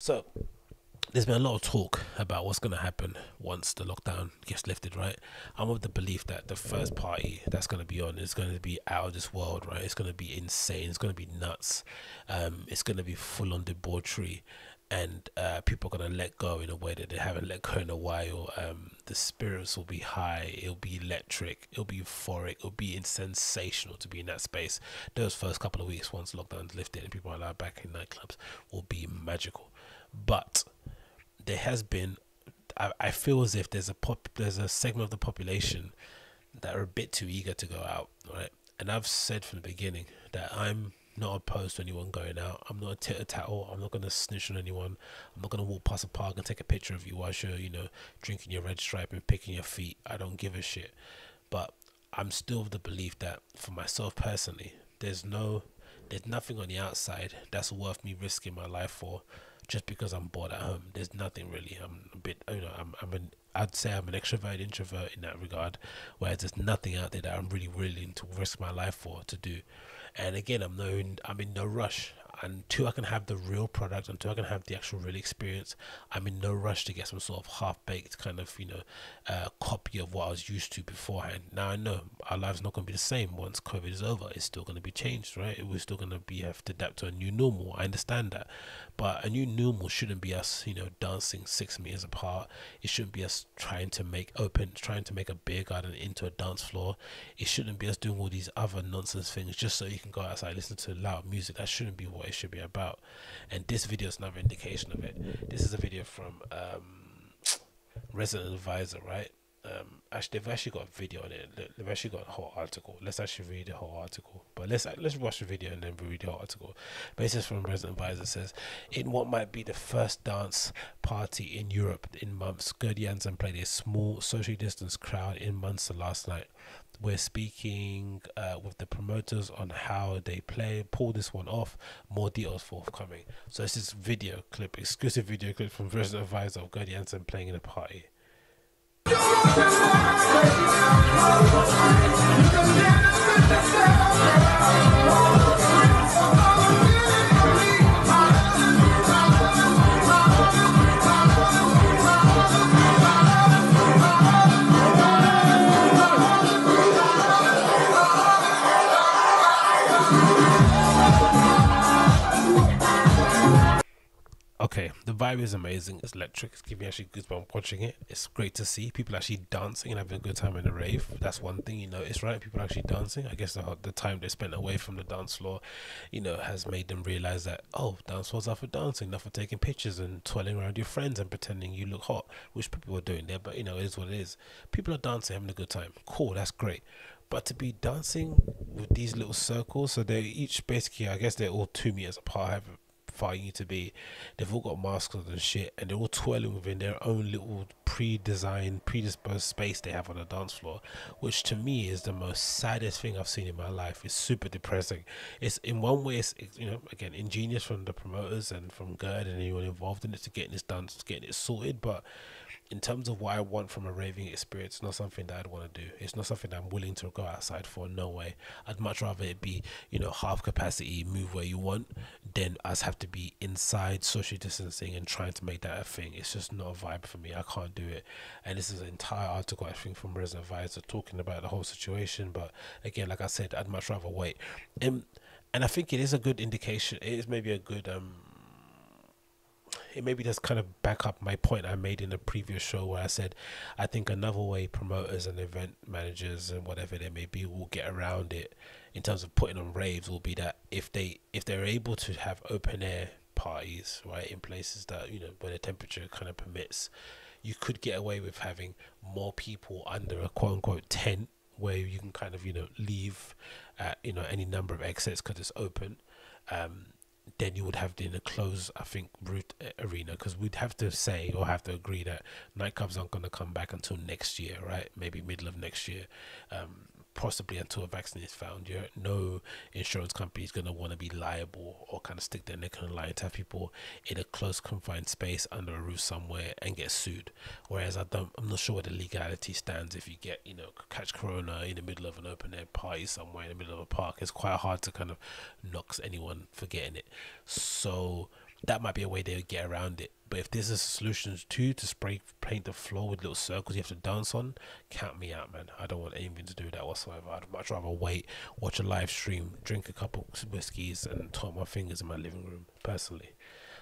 So there's been a lot of talk about what's going to happen once the lockdown gets lifted, right? I'm of the belief that the first party that's going to be on is going to be out of this world, right? It's going to be insane. It's going to be nuts. Um, it's going to be full on debauchery, and uh, people are going to let go in a way that they haven't let go in a while. Um, the spirits will be high. It'll be electric. It'll be euphoric. It'll be sensational to be in that space. Those first couple of weeks, once lockdown's lifted and people are allowed back in nightclubs, will be magical. But there has been I, I feel as if there's a pop there's a segment of the population that are a bit too eager to go out, right? And I've said from the beginning that I'm not opposed to anyone going out. I'm not a tit tattle. I'm not gonna snitch on anyone. I'm not gonna walk past a park and take a picture of you while you're, you know, drinking your red stripe and picking your feet. I don't give a shit. But I'm still of the belief that for myself personally, there's no there's nothing on the outside that's worth me risking my life for just because I'm bored at home. There's nothing really. I'm a bit, you know, I'm, I'm an, I'd say I'm an extrovert introvert in that regard, whereas there's nothing out there that I'm really willing to risk my life for to do. And again, I'm no, I'm in no rush until I can have the real product, until I can have the actual real experience, I'm in no rush to get some sort of half baked kind of, you know, uh, copy of what I was used to beforehand. Now I know our lives not going to be the same once COVID is over. It's still going to be changed, right? We're still going to be have to adapt to a new normal. I understand that, but a new normal shouldn't be us, you know, dancing six meters apart. It shouldn't be us trying to make open, trying to make a beer garden into a dance floor. It shouldn't be us doing all these other nonsense things just so you can go outside listen to loud music. That shouldn't be what it should be about. And this video is another indication of it. This is a video from um, Resident Advisor, right? Um, actually, they've actually got a video on it. They've actually got a whole article. Let's actually read the whole article. But let's let's watch the video and then read the article. Basis from Resident Advisor says, in what might be the first dance party in Europe in months, Gerd Janson played a small, socially distanced crowd in Munster last night we're speaking uh, with the promoters on how they play pull this one off more details forthcoming so this is video clip exclusive video clip from resident advisor of Gerd Janson playing in a party you're okay, the vibe is amazing. It's electric. It's giving me actually goosebumps watching it. It's great to see people actually dancing and having a good time in the rave. That's one thing you notice, right? People actually dancing. I guess the, the time they spent away from the dance floor, you know, has made them realize that oh, dance floors are for dancing, not for taking pictures and twirling around your friends and pretending you look hot, which people are doing there. But you know, it is what it is. People are dancing, having a good time. Cool, that's great. But to be dancing with these little circles, so they're each basically, I guess they're all two meters apart, far you to be. They've all got masks on and shit, and they're all twirling within their own little pre-designed, predisposed space they have on the dance floor, which to me is the most saddest thing I've seen in my life. It's super depressing. It's in one way, it's you know again ingenious from the promoters and from Gerd and anyone involved in it to getting this done, to getting it sorted, but in terms of what I want from a raving experience, it's not something that I'd want to do. It's not something I'm willing to go outside for. No way. I'd much rather it be, you know, half capacity, move where you want, than us have to be inside social distancing and trying to make that a thing. It's just not a vibe for me. I can't do it. And this is an entire article, I think, from Resident Advisor talking about the whole situation. But again, like I said, I'd much rather wait. And, and I think it is a good indication. It is maybe a good um it maybe just kind of back up my point I made in the previous show where I said I think another way promoters and event managers and whatever they may be will get around it in terms of putting on raves will be that if they if they're able to have open air parties right in places that you know where the temperature kind of permits you could get away with having more people under a quote unquote tent where you can kind of you know leave at you know any number of exits because it's open. Um, then you would have in a closed, I think, route arena because we'd have to say or have to agree that nightclubs aren't going to come back until next year, right? Maybe middle of next year. Um, possibly until a vaccine is found. You're, no insurance company is going to want to be liable or kind of stick their neck on the line to have people in a close confined space under a roof somewhere and get sued. Whereas I don't, I'm not sure where the legality stands if you get, you know, catch corona in the middle of an open air party somewhere in the middle of a park. It's quite hard to kind of knock anyone for getting it. So that might be a way they get around it. But if there's a solution too to spray paint the floor with little circles you have to dance on, count me out, man. I don't want anything to do with that whatsoever. I'd much rather wait, watch a live stream, drink a couple of whiskeys, and talk my fingers in my living room personally.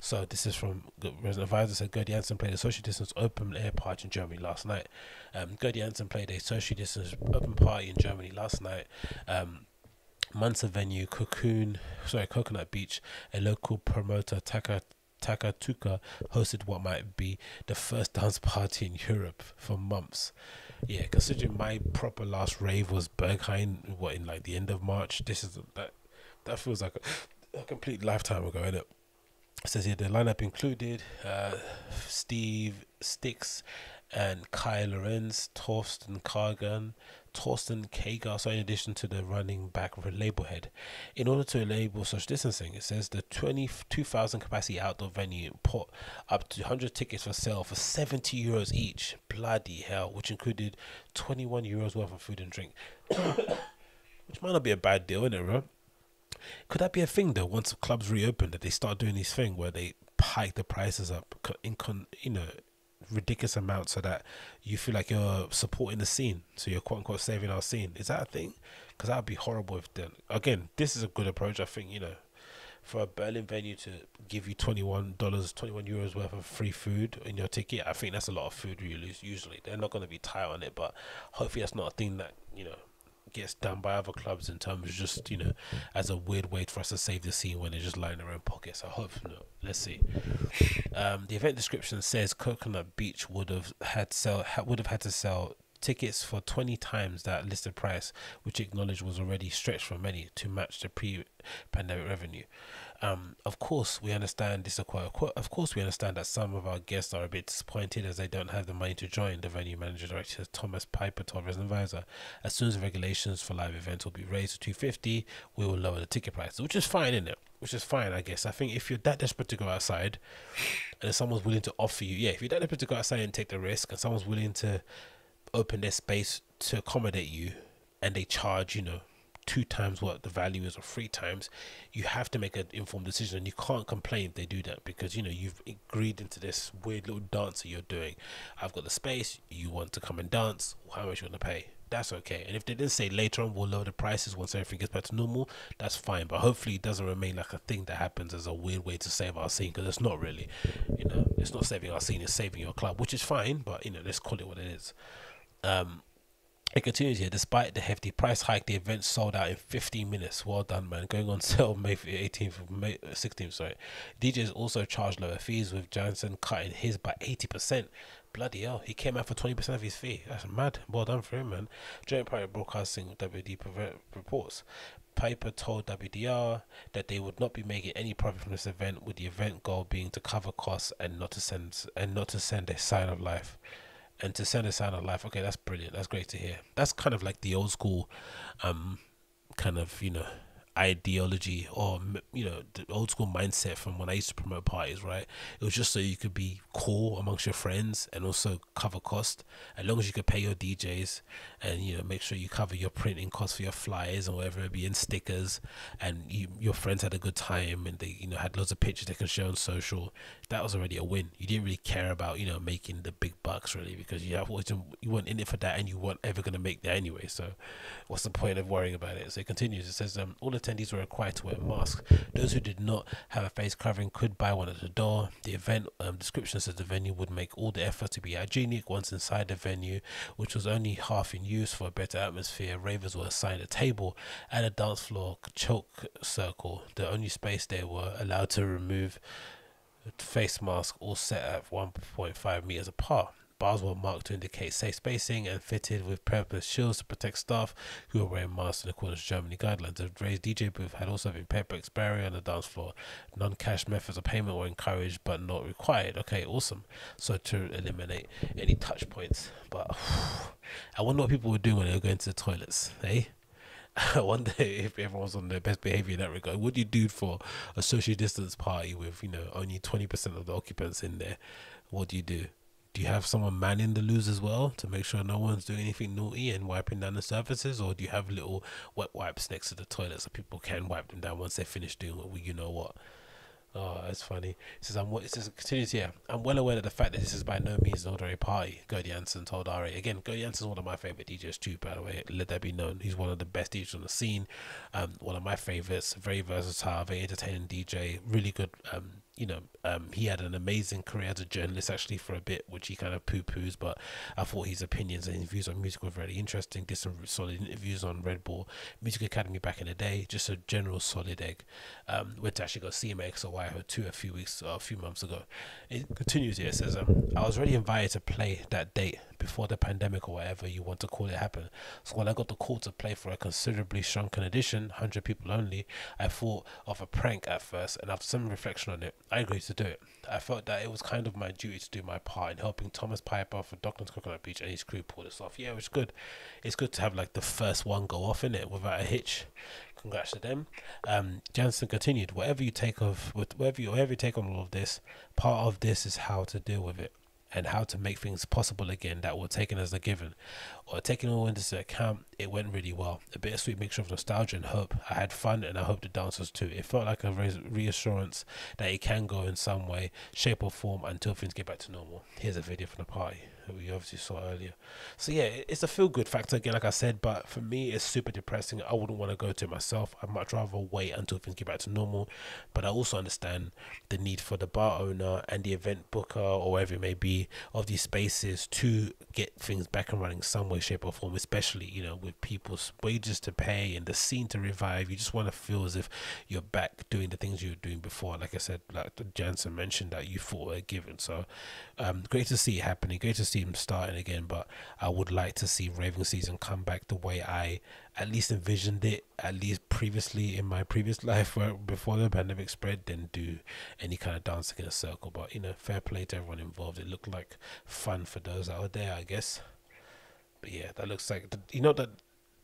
So this is from Resident Advisor said Gerd Janson played a social distance open air party in Germany last night. Um, Gerd Janson played a social distance open party in Germany last night. Um, venue, Cocoon, sorry, Coconut Beach, a local promoter, Taka Takatuka, hosted what might be the first dance party in Europe for months. Yeah, considering my proper last rave was Berghain, what in like the end of March. This is that that feels like a, a complete lifetime ago, innit? It says here the lineup included uh, Steve Sticks and Kai Lorenz, Torsten Kargan, Torsten Kager, so in addition to the running back label head. In order to enable social distancing, it says the 22,000 capacity outdoor venue put up to 100 tickets for sale for 70 euros each. Bloody hell, which included 21 euros worth of food and drink. which might not be a bad deal, innit, bro? Could that be a thing though? Once clubs reopen, that they start doing this thing where they hike the prices up in con, you know, ridiculous amount so that you feel like you're supporting the scene. So you're quote unquote saving our scene. Is that a thing? Because that would be horrible if then again, this is a good approach. I think you know, for a Berlin venue to give you twenty one dollars, twenty one euros worth of free food in your ticket, I think that's a lot of food. Really, usually they're not going to be tight on it, but hopefully that's not a thing that you know gets done by other clubs in terms of just you know as a weird way for us to save the scene when they're just lying in their own pockets. I hope no. Let's see. Um, the event description says Coconut Beach would have had sell would have had to sell tickets for 20 times that listed price, which acknowledged was already stretched for many to match the pre-pandemic revenue. Um, of course, we understand this. Of course, we understand that some of our guests are a bit disappointed as they don't have the money to join. The venue manager director Thomas Piper told Resident Advisor, as soon as regulations for live events will be raised to 250, we will lower the ticket price, which is fine, isn't it? Which is fine, I guess. I think if you're that desperate to go outside, and someone's willing to offer you, yeah, if you're that desperate to go outside and take the risk, and someone's willing to open their space to accommodate you, and they charge, you know, two times what the value is or three times, you have to make an informed decision and you can't complain if they do that because you know you've agreed into this weird little dance that you're doing. I've got the space, you want to come and dance, how much you want to pay? That's okay. And if they didn't say later on we'll lower the prices once everything gets back to normal, that's fine. But hopefully it doesn't remain like a thing that happens as a weird way to save our scene because it's not really, you know, it's not saving our scene, it's saving your club, which is fine. But you know, let's call it what it is. Um, it continues here. Despite the hefty price hike, the event sold out in 15 minutes. Well done, man. Going on sale May 18th, May 16th. Sorry. DJs also charged lower fees, with Janson cutting his by 80%. Bloody hell, he came out for 20% of his fee. That's mad. Well done for him, man. Joint Pirate Broadcasting WD reports. Piper told WDR that they would not be making any profit from this event, with the event goal being to cover costs and not to send and not to send a sign of life and to send a sign of life. Okay, that's brilliant. That's great to hear. That's kind of like the old school, um, kind of you know ideology or you know the old school mindset from when I used to promote parties, right? It was just so you could be cool amongst your friends and also cover cost. As long as you could pay your DJs and you know make sure you cover your printing costs for your flyers and whatever it be in stickers, and you your friends had a good time and they you know had loads of pictures they can show on social. That was already a win. You didn't really care about you know making the big bucks really because you have you weren't in it for that and you weren't ever gonna make that anyway. So what's the point of worrying about it? So it continues. It says um all the attendees were required to wear masks. Those who did not have a face covering could buy one at the door. The event um, description says the venue would make all the efforts to be hygienic once inside the venue, which was only half in use for a better atmosphere. Ravers were assigned a table and a dance floor choke circle. The only space they were allowed to remove face mask all set at 1.5 meters apart. Bars were marked to indicate safe spacing and fitted with Perspex shields to protect staff who were wearing masks in accordance with Germany guidelines. The raised DJ booth had also been pepper barrier on the dance floor. Non cash methods of payment were encouraged but not required. Okay, awesome. So to eliminate any touch points. But I wonder what people were doing when they were going to the toilets, eh? I wonder if everyone's on their best behavior in that regard. What do you do for a social distance party with, you know, only 20% of the occupants in there? What do you do? Do you have someone manning the loos as well to make sure no one's doing anything naughty and wiping down the surfaces, or do you have little wet wipes next to the toilet so people can wipe them down once they finish doing what you know what? Oh, that's funny. It says I'm. It says continues here. I'm well aware of the fact that this is by no means an ordinary party. Gerd Janson told RA again. Gerd Janson is one of my favorite DJs too. By the way, let that be known. He's one of the best DJs on the scene. Um, one of my favorites. Very versatile, very entertaining DJ. Really good. Um, you know, um, he had an amazing career as a journalist actually for a bit, which he kind of poo poos, but I thought his opinions and his views on music were very interesting. Did some solid interviews on Red Bull Music Academy back in the day, just a general solid egg. Um, went to actually go see him at XOYO 2 a few weeks, or a few months ago. It continues here, it says, um, I was already invited to play that date before the pandemic or whatever you want to call it happened. So when I got the call to play for a considerably shrunken edition, 100 people only, I thought of a prank at first, and after some reflection on it, I agreed to do it. I felt that it was kind of my duty to do my part in helping Thomas Piper for Docklands Coconut Beach and his crew pull this off. Yeah, it was good. It's good to have like the first one go off in it without a hitch. Congrats to them. Um, Janson continued. Whatever you take of, whatever you, whatever you take on all of this, part of this is how to deal with it and how to make things possible again that were taken as a given. Or taking all into account, it went really well. A bittersweet mixture of nostalgia and hope. I had fun and I hope the dancers too. It felt like a reassurance that it can go in some way, shape or form until things get back to normal. Here's a video from the party that we obviously saw earlier. So yeah, it's a feel good factor again, like I said, but for me it's super depressing. I wouldn't want to go to myself. I'd much rather wait until things get back to normal. But I also understand the need for the bar owner and the event booker or whatever it may be of these spaces to get things back and running some way, shape or form, especially, you know, with people's wages to pay and the scene to revive. You just want to feel as if you're back doing the things you were doing before. Like I said, like Janson mentioned that you thought were given. So um, great to see it happening. Great to see him starting again. But I would like to see Raving season come back the way I at least envisioned it, at least previously in my previous life, where before the pandemic spread, didn't do any kind of dancing in a circle. But you know, fair play to everyone involved. It looked like fun for those out there, I guess. But yeah, that looks like you know that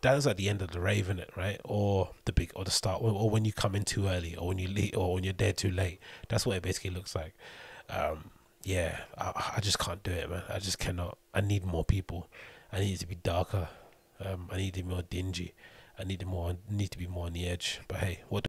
that is at the end of the rave, isn't it? Right, or the big, or the start, or when you come in too early, or when you leave, or when you're there too late. That's what it basically looks like. Um, yeah, I, I just can't do it, man. I just cannot. I need more people. I need it to be darker. Um, I need it more dingy. I need it more. Need to be more on the edge. But hey, what?